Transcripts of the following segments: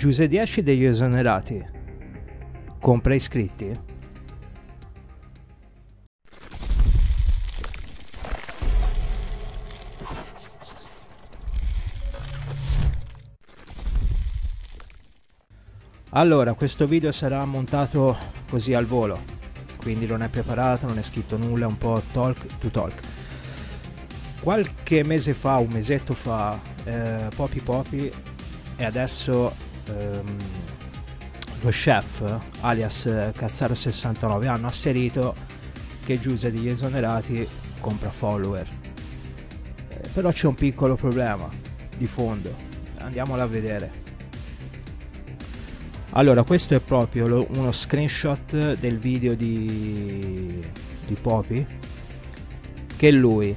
Giuse 10 degli esonerati. Compra iscritti? Allora, questo video sarà montato così al volo, quindi non è preparato, non è scritto nulla, è un po' talk to talk. Qualche mese fa, un mesetto fa, eh, Poppy Poppy e adesso ehm, lo chef, alias Cazzaro69, hanno asserito che Giuse degli esonerati compra follower. Eh, però c'è un piccolo problema di fondo, andiamolo a vedere. Allora, questo è proprio lo, uno screenshot del video di, di Poppy che lui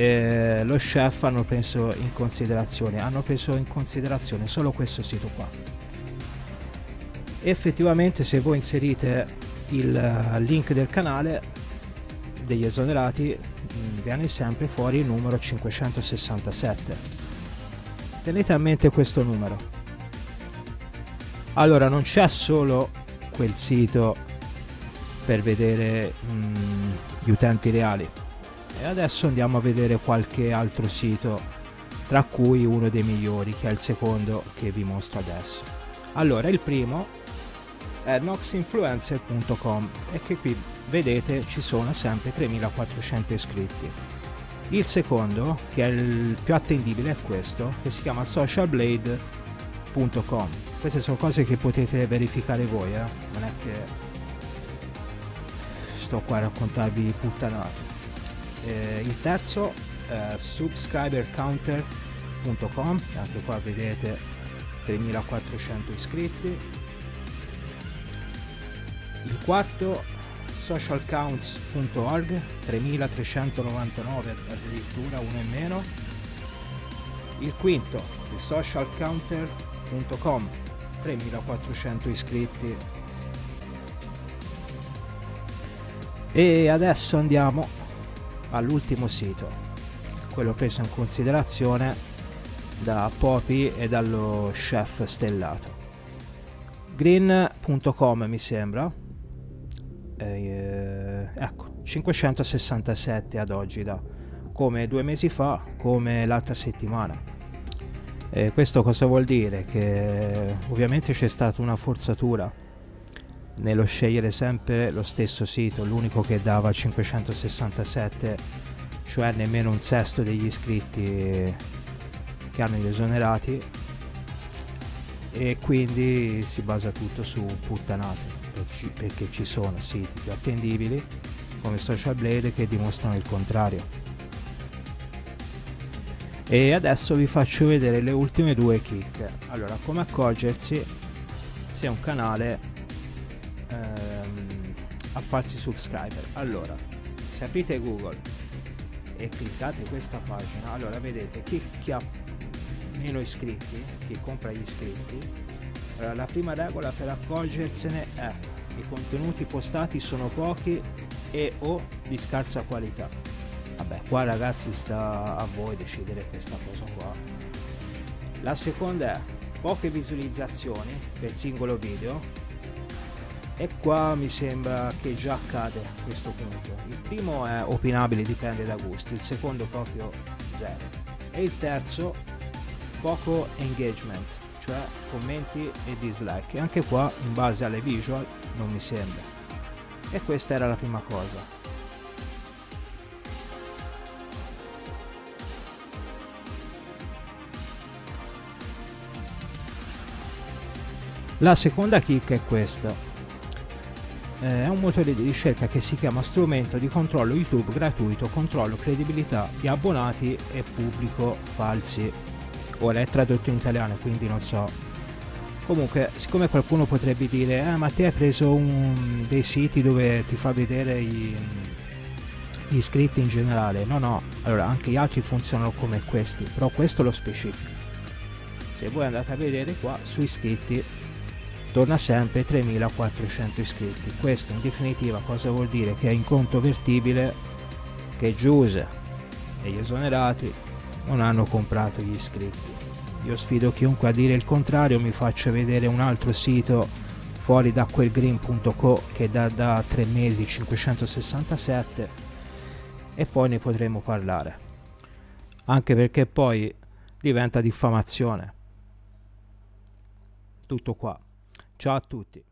e lo chef hanno preso in considerazione hanno preso in considerazione solo questo sito qua. Effettivamente se voi inserite il link del canale degli esonerati mm, viene sempre fuori il numero 567 tenete a mente questo numero. Allora non c'è solo quel sito per vedere mm, gli utenti reali e adesso andiamo a vedere qualche altro sito tra cui uno dei migliori che è il secondo che vi mostro adesso allora il primo è noxinfluencer.com e che qui vedete ci sono sempre 3400 iscritti il secondo che è il più attendibile è questo che si chiama socialblade.com queste sono cose che potete verificare voi, eh? non è che sto qua a raccontarvi puttanate. Eh, il terzo è subscribercounter.com, anche qua vedete 3400 iscritti. Il quarto socialcounts.org 3399 addirittura uno in meno il quinto socialcounter.com 3400 iscritti e adesso andiamo all'ultimo sito. Quello preso in considerazione da Poppy e dallo chef stellato. Green.com mi sembra. Eh, ecco 567 ad oggi da come due mesi fa come l'altra settimana. Eh, questo cosa vuol dire? Che ovviamente c'è stata una forzatura nello scegliere sempre lo stesso sito, l'unico che dava 567, cioè nemmeno un sesto degli iscritti che hanno gli esonerati. E quindi si basa tutto su puttanate perché ci sono siti più attendibili come Social Blade che dimostrano il contrario. E adesso vi faccio vedere le ultime due kick allora come accorgersi se un canale ehm, a farsi subscriber. Allora se aprite google e cliccate questa pagina. Allora vedete chi, chi ha meno iscritti chi compra gli iscritti. Allora la prima regola per accorgersene è i contenuti postati sono pochi e o di scarsa qualità. Vabbè qua ragazzi sta a voi decidere questa cosa qua. La seconda è poche visualizzazioni per singolo video e qua mi sembra che già accade a questo punto. Il primo è opinabile dipende da gusti il secondo proprio zero. E il terzo poco engagement cioè commenti e dislike. E anche qua in base alle visual non mi sembra. E questa era la prima cosa. La seconda kick è questa. Eh, è un motore di ricerca che si chiama strumento di controllo YouTube gratuito, controllo credibilità di abbonati e pubblico falsi. Ora è tradotto in italiano, quindi non so. Comunque, siccome qualcuno potrebbe dire, eh, ma te hai preso un, dei siti dove ti fa vedere i, gli iscritti in generale. No, no, allora anche gli altri funzionano come questi, però questo lo specifico. Se voi andate a vedere qua su iscritti torna sempre 3400 iscritti. Questo in definitiva cosa vuol dire? Che è incontrovertibile che Giuse e gli esonerati non hanno comprato gli iscritti. io sfido chiunque a dire il contrario mi faccio vedere un altro sito fuori da quel green.co che dà da 3 mesi 567 e poi ne potremo parlare anche perché poi diventa diffamazione tutto qua ciao a tutti